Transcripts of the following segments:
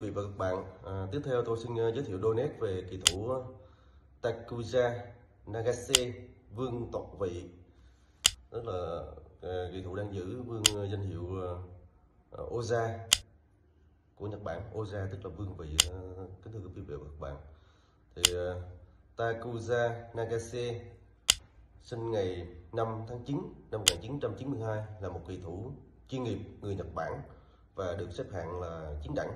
Vị và các bạn, à, tiếp theo tôi xin à, giới thiệu đôi nét về kỳ thủ à, Takuya Nagase Vương Tộc Vị. Tức là à, kỳ thủ đang giữ vương à, danh hiệu à, Oza của Nhật Bản. Oza tức là vương vị à, kính thưa quý vị và các bạn. Thì à, Takuya Nagase sinh ngày 5 tháng 9 năm 1992 là một kỳ thủ chuyên nghiệp người Nhật Bản và được xếp hạng là chiến đẳng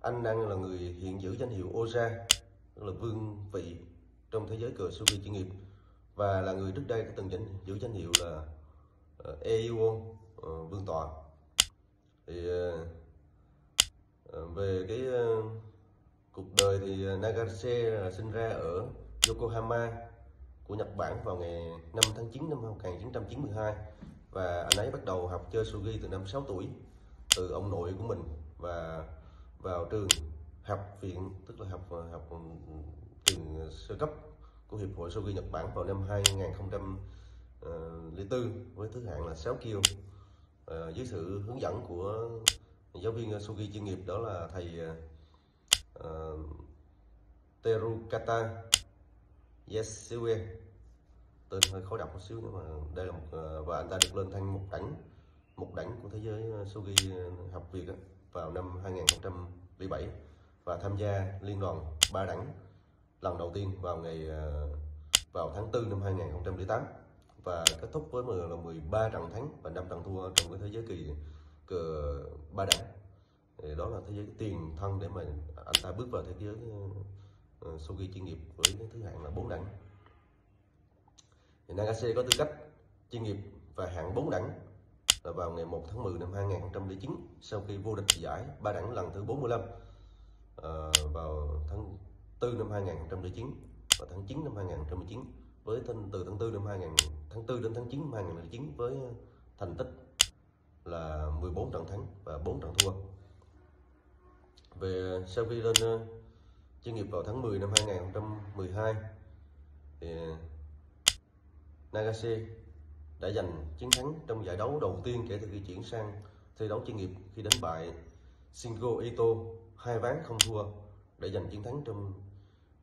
anh đang là người hiện giữ danh hiệu Oza tức là vương vị trong thế giới cờ sugi chuyên nghiệp và là người trước đây đã từng danh, giữ danh hiệu là uh, uh, vương tọa thì uh, về cái uh, cuộc đời thì Nagase sinh ra ở Yokohama của Nhật Bản vào ngày 5 tháng 9 năm 1992 và anh ấy bắt đầu học chơi sugi từ năm 6 tuổi từ ông nội của mình. Và vào trường học viện tức là học học trường sơ cấp của hiệp hội Sogi Nhật Bản vào năm 2004 ờ, với thứ hạng là 6 kêu à, dưới sự hướng dẫn của giáo viên ờ, Sogi chuyên nghiệp đó là thầy uh, Terukata Yasue tên hơi khó đọc một xíu nhưng mà đây là một và anh ta được lên thành một đẳng một đẳng của thế giới Sogi học Việt đó vào năm 2017 và tham gia liên đoàn ba đẳng lần đầu tiên vào ngày ờ, vào tháng 4 năm 2008 và kết thúc với là 13 trận thắng và 5 trận thua trong cái thế giới kỳ, cờ ba đẳng. Thì đó là thế giới tiền thân để mà anh ta bước vào thế giới ờ, ờ, sau khi chuyên nghiệp với cái thứ hạng là 4 đẳng. Thì Nagase có tư cách chuyên nghiệp và hạng 4 đẳng là vào ngày 1 tháng 10 năm 2009 sau khi vô địch giải ba đẳng lần thứ 45 à, ờ, vào tháng 4 năm 2009 và tháng 9 năm 2019 với thân từ tháng 4 năm 2000 tháng 4 đến tháng 9 năm 2009 với thành tích là 14 trận thắng và 4 trận thua. Về sau khi lên ờ, chuyên nghiệp vào tháng 10 năm 2012 thì Nagase đã giành chiến thắng trong giải đấu đầu tiên kể từ khi chuyển sang thi đấu chuyên nghiệp khi đánh bại Shingo Ito hai ván không thua để giành chiến thắng trong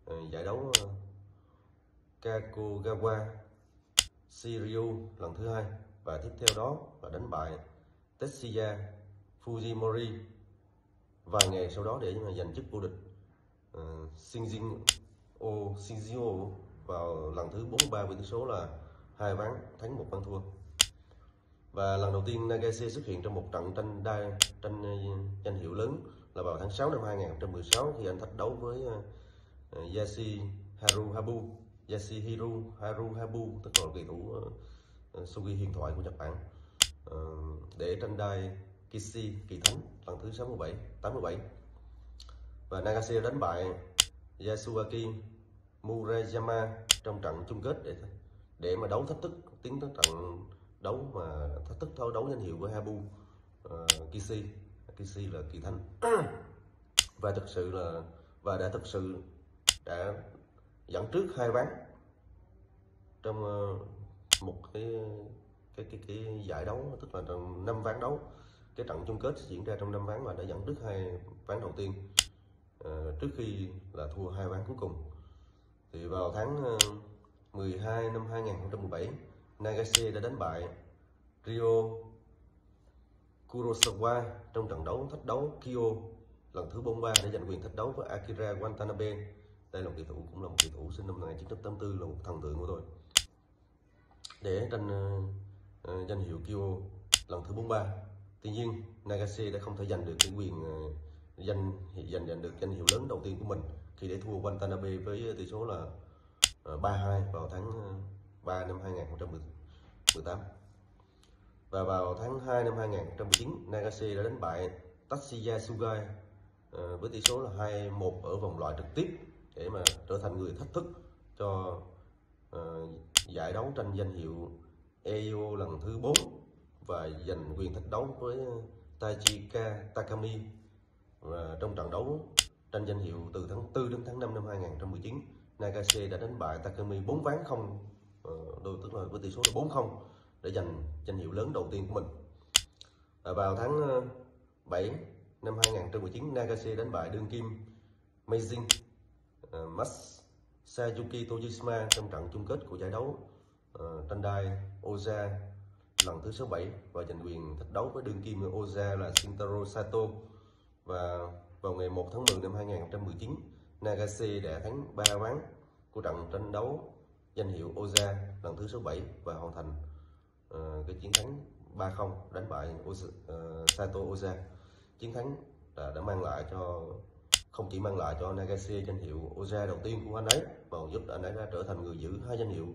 ờ, giải đấu ờ, Kakugawa Shiryu lần thứ hai. Và tiếp theo đó là đánh bại Tetsuya Fujimori. Vài ngày sau đó để giành chức vô địch uh, Shinjin O Shinjio vào lần thứ 43 với tỷ số là hai ván thắng một ván thua. Và lần đầu tiên Nagase xuất hiện trong một trận tranh đai tranh ờ, danh hiệu lớn là vào tháng 6 năm 2016 khi anh thách đấu với ờ, ờ, uh, Yashi Haru Habu Yashihiru Haru Habu tức là kỳ thủ uh, Sugi huyền thoại của Nhật Bản. Uh, để tranh đai Kishi kỳ thánh lần thứ 67 87 và Nagase đánh bại Yasuaki Murayama trong trận chung kết để để mà đấu thách thức tiến tới trận đấu mà thách thức thôi, đấu danh hiệu với Habu uh, Kishi. Kishi là kỳ thanh. Và thực sự là và đã thực sự đã dẫn trước hai ván trong uh, một cái cái cái cái giải đấu tức là trong năm ván đấu. Cái trận chung kết diễn ra trong năm ván và đã dẫn trước hai ván đầu tiên uh, trước khi là thua hai ván cuối cùng. Thì vào tháng uh, 12 năm 2017, Nagase đã đánh bại Rio Kurosawa trong trận đấu thách đấu Kyo lần thứ 43 để giành quyền thách đấu với Akira Watanabe. Đây là một kỳ thủ cũng là một kỳ thủ sinh năm 1984 là một thần tượng của tôi. Để tranh uh, danh hiệu Kyo lần thứ 43. Tuy nhiên, Nagase đã không thể giành được cái quyền uh, danh giành giành được danh hiệu lớn đầu tiên của mình khi để thua Watanabe với tỷ số là Ờ, 32 vào tháng ờ, 3 năm 2018 và vào tháng 2 năm 2019 Nagase đã đánh bại Tatsuya Sugai ờ, với tỷ số là 2-1 ở vòng loại trực tiếp để mà trở thành người thách thức cho giải đấu tranh danh hiệu EO lần thứ 4 và giành quyền thách đấu với Tachika Takami. Và trong trận đấu tranh danh hiệu từ tháng 4 đến tháng 5 năm 2019 Nagase đã đánh bại Takumi 4 ván không uh, tức là với tỷ số là 4-0 để giành danh hiệu lớn đầu tiên của mình. À, vào tháng ờ, 7 năm 2019 Nagase đánh bại đương kim Meijin uh, Masayuki Tojima trong trận chung kết của giải đấu uh, Tendai Oza lần thứ số 7 và giành quyền thách đấu với đương kim Oza là Shintaro Sato. Và vào ngày 1 tháng 10 năm 2019 Nagase đã thắng 3 ván của trận tranh đấu danh hiệu Oza lần thứ số 7 và hoàn thành uh, cái chiến thắng 3-0 đánh bại Oza, uh, ờ, Sato Oza. Chiến thắng đã, đã mang lại cho không chỉ mang lại cho Nagase danh hiệu Oza đầu tiên của anh ấy mà còn giúp anh ấy đã trở thành người giữ hai danh hiệu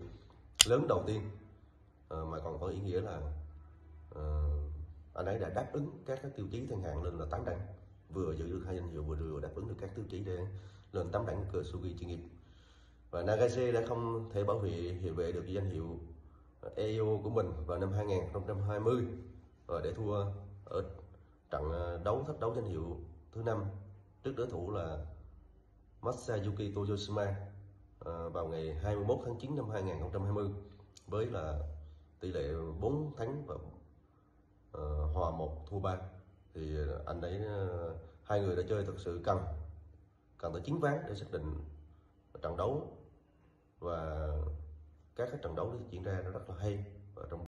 lớn đầu tiên. Uh, mà còn có ý nghĩa là uh, anh ấy đã đáp ứng các, các tiêu chí thăng hạng lên là tám đẳng vừa giữ được hai danh hiệu vừa vừa đáp ứng được các tiêu chí để lên 8 đẳng cờ sugi chuyên nghiệp. Và Nagase đã không thể bảo vệ hiệu vệ được danh hiệu EO của mình vào năm 2020 và ờ, để thua ở trận ờ, đấu thách đấu danh hiệu thứ năm trước đối thủ là Masayuki Toyoshima ờ, vào ngày 21 tháng 9 năm 2020 với là tỷ lệ 4 thắng và hòa một, thua ba. Thì anh ấy hai người đã chơi thật sự căng cần tới 9 ván để xác định trận đấu. Và các cái trận đấu diễn ra rất là hay và trong